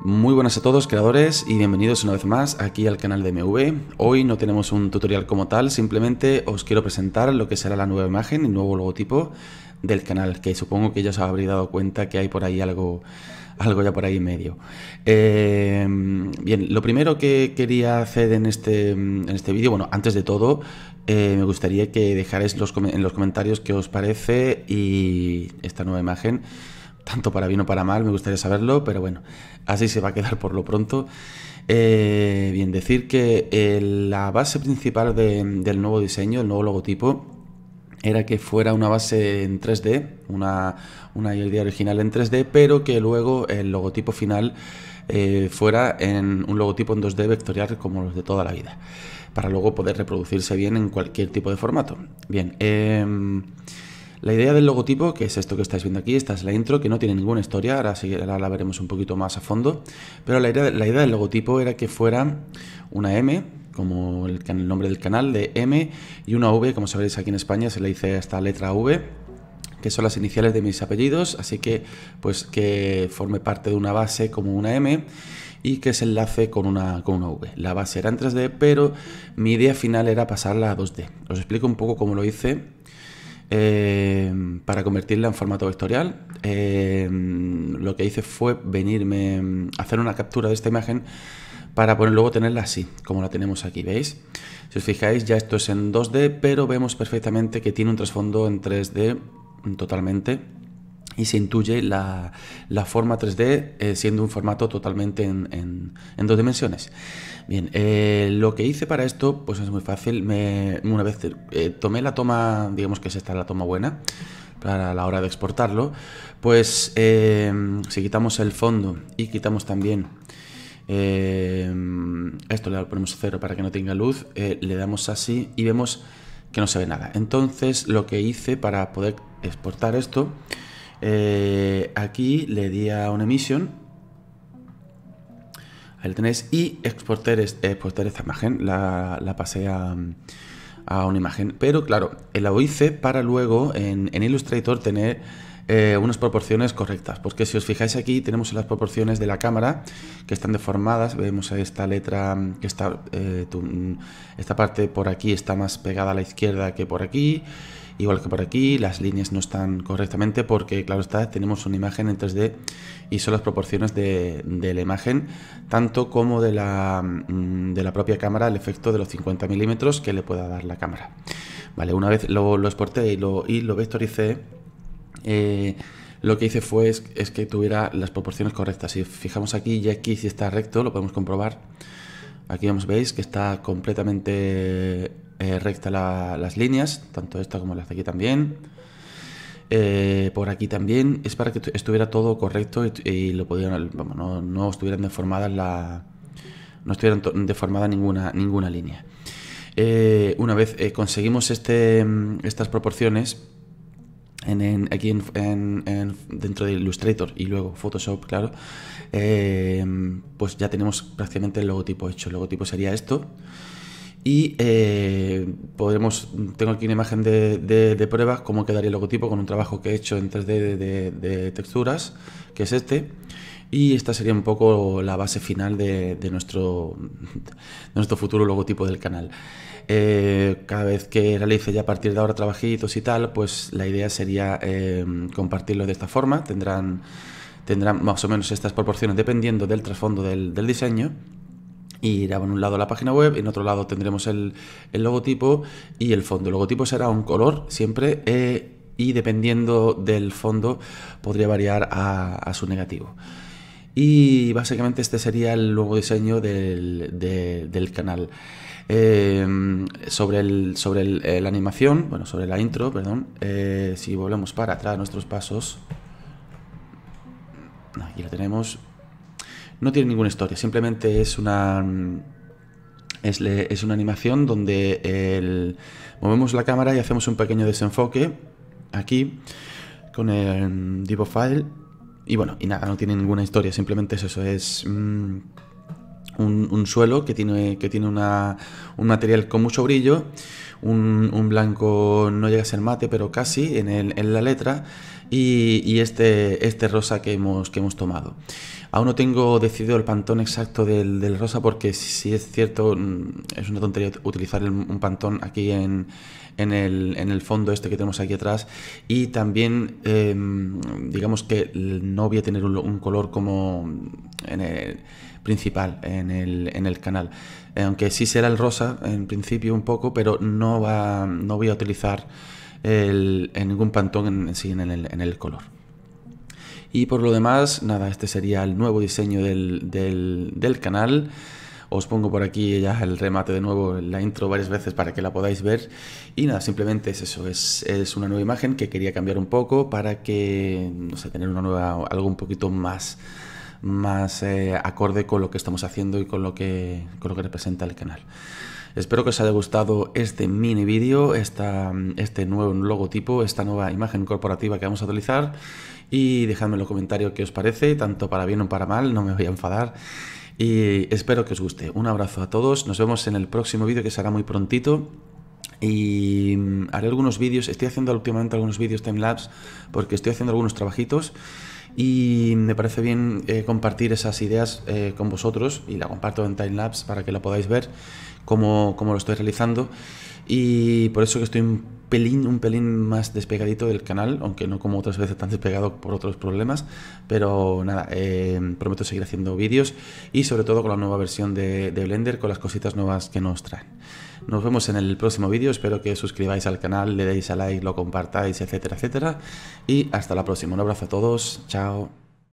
Muy buenas a todos creadores y bienvenidos una vez más aquí al canal de MV. Hoy no tenemos un tutorial como tal, simplemente os quiero presentar lo que será la nueva imagen y nuevo logotipo del canal, que supongo que ya os habréis dado cuenta que hay por ahí algo, algo ya por ahí en medio. Eh, bien, lo primero que quería hacer en este, en este vídeo, bueno, antes de todo, eh, me gustaría que dejarais los, en los comentarios qué os parece y esta nueva imagen tanto para bien o para mal, me gustaría saberlo, pero bueno, así se va a quedar por lo pronto. Eh, bien, decir que eh, la base principal del nuevo diseño, el nuevo logotipo, era que fuera una base en 3D, una, una idea original en 3D, pero que luego el logotipo final eh, fuera en un logotipo en 2D vectorial como los de toda la vida, para luego poder reproducirse bien en cualquier tipo de formato. Bien, eh, la idea del logotipo, que es esto que estáis viendo aquí, esta es la intro, que no tiene ninguna historia, ahora, sí, la veremos un poquito más a fondo, pero la idea, la idea del logotipo era que fuera una M, como el, nombre del canal, de M, y una V, como sabéis aquí en España se le dice esta letra V, que son las iniciales de mis apellidos, así que pues que forme parte de una base como una M y que se enlace con una, con una V. La base era en 3D, pero mi idea final era pasarla a 2D. Os explico un poco cómo lo hice eh, para convertirla en formato vectorial. Eh, lo que hice fue venirme a hacer una captura de esta imagen para poder luego tenerla así, como la tenemos aquí, ¿veis? Si os fijáis, ya esto es en 2D, pero vemos perfectamente que tiene un trasfondo en 3D totalmente y se intuye la, forma 3D eh, siendo un formato totalmente en, dos dimensiones. Bien, eh, lo que hice para esto pues es muy fácil. Una vez eh, tomé la toma, digamos que es esta la toma buena para la hora de exportarlo, pues si quitamos el fondo y quitamos también esto le ponemos cero para que no tenga luz, le damos así y vemos que no se ve nada. Entonces lo que hice para poder exportar esto eh, aquí le di a una emisión. Ahí lo tenéis. Y exportar, esta imagen. La, pasé a, una imagen. Pero claro, la hice para luego en, Illustrator tener eh, unas proporciones correctas. Porque si os fijáis aquí, tenemos las proporciones de la cámara que están deformadas. Vemos esta letra que está. Eh, esta parte por aquí está más pegada a la izquierda que por aquí. Igual que por aquí, las líneas no están correctamente porque, claro está, tenemos una imagen en 3D y son las proporciones de, la imagen, tanto como de la, mm, de la, propia cámara, el efecto de los 50 milímetros que le pueda dar la cámara. Vale, una vez lo, exporté y lo, y lo vectoricé, eh, lo que hice fue es, que tuviera las proporciones correctas. Si fijamos aquí y aquí si está recto, lo podemos comprobar. Aquí vemos, veis que está completamente eh, recta las líneas, tanto esta como las de aquí también. Eh, por aquí también es para que estuviera todo correcto y, lo pudieran, vamos, no, no, estuvieran deformadas la, no estuvieran deformada ninguna, ninguna línea. Eh, una vez conseguimos este, estas proporciones en, aquí en, dentro de Illustrator y luego Photoshop, claro, pues ya tenemos prácticamente el logotipo hecho. El logotipo sería esto. Y eh, podremos, tengo aquí una imagen de, de, pruebas, cómo quedaría el logotipo con un trabajo que he hecho en 3D de, texturas, que es este. Y esta sería un poco la base final de, nuestro, nuestro futuro logotipo del canal. Eh, cada vez que realice ya a partir de ahora trabajitos y tal, pues la idea sería eh, compartirlo de esta forma. Tendrán, tendrán más o menos estas proporciones dependiendo del trasfondo del, del diseño y irá en un lado la página web, en otro lado tendremos el, logotipo y el fondo. El logotipo será un color siempre eh, y dependiendo del fondo podría variar a, su negativo. Y básicamente este sería el nuevo diseño del, canal. Em, sobre el, sobre la animación, bueno, sobre la intro, perdón, eh, si volvemos para atrás nuestros pasos, aquí lo tenemos, no tiene ninguna historia, simplemente es una... Es, una animación donde movemos la cámara y hacemos un pequeño desenfoque aquí con el Divo File y bueno, y nada, no tiene ninguna historia, simplemente es eso, es mm, un, suelo que tiene, que tiene un material con mucho brillo, un, blanco no llega a ser mate, pero casi en, el, en la letra, y, este, este rosa que hemos, que hemos tomado. Aún no tengo decidido el pantón exacto del, rosa porque si, es cierto, mm, es una tontería utilizar un pantón aquí en, en, el, fondo este que tenemos aquí atrás y también em, digamos que no voy a tener un, color como en el principal en el, en el canal. Aunque sí será el rosa en principio un poco, pero no, va, no voy a utilizar el, en ningún pantón en, sí en el, en el color. Y por lo demás, nada, este sería el nuevo diseño del, del, canal. Os pongo por aquí ya el remate de nuevo, la intro varias veces para que la podáis ver. Y nada, simplemente es eso, es, es, una nueva imagen que quería cambiar un poco para que, no sé, tener una nueva, algo un poquito más, más eh, acorde con lo que estamos haciendo y con lo que, con lo que representa el canal. Espero que os haya gustado este mini vídeo, este nuevo logotipo, esta nueva imagen corporativa que vamos a utilizar y dejadme en los comentarios qué os parece, tanto para bien o para mal, no me voy a enfadar. Y espero que os guste. Un abrazo a todos, nos vemos en el próximo vídeo que será muy prontito. Y mm, haré algunos vídeos, estoy haciendo últimamente algunos vídeos timelapse porque estoy haciendo algunos trabajitos y me parece bien eh, compartir esas ideas eh, con vosotros y la comparto en timelapse para que la podáis ver cómo, lo estoy realizando. Y por eso que estoy pelín, un pelín más despegadito del canal, aunque no como otras veces tan despegado por otros problemas, pero nada, eh, prometo seguir haciendo vídeos y sobre todo con la nueva versión de, de, Blender, con las cositas nuevas que nos traen. Nos vemos en el próximo vídeo, espero que suscribáis al canal, le deis a like, lo compartáis, etcétera, etcétera, y hasta la próxima. Un abrazo a todos, chao.